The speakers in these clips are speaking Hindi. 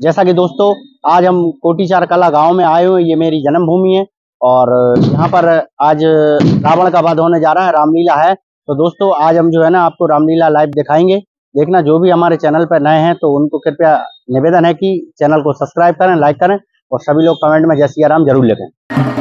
जैसा कि दोस्तों, आज हम कोटीचार कला गाँव में आए हुए ये मेरी जन्मभूमि है और यहाँ पर आज रावण का वध होने जा रहा है, रामलीला है। तो दोस्तों, आज हम जो है ना, आपको रामलीला लाइव दिखाएँगे। देखना, जो भी हमारे चैनल पर नए हैं तो उनको कृपया निवेदन है कि चैनल को सब्सक्राइब करें, लाइक करें और सभी लोग कमेंट में जय सिया ज़रूर लिखें।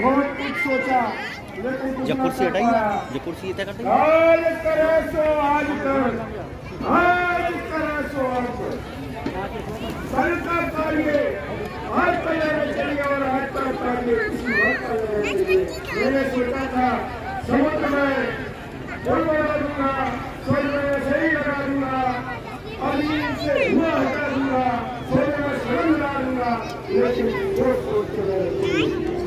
बहुत कुछ सोचा जब कुर्सी हटाई जब कुर्सी इतना कर आज करे सो आज कर आज करे सो आज कर सरकार कल्याण चलिए और किसी कल्याण मैंने सोचा था समुद्र में बना दूँगा सोच में सही लगा दूँगा से धुआँ हटा दूँगा सोच में लगा दूँगा लेकिन सोच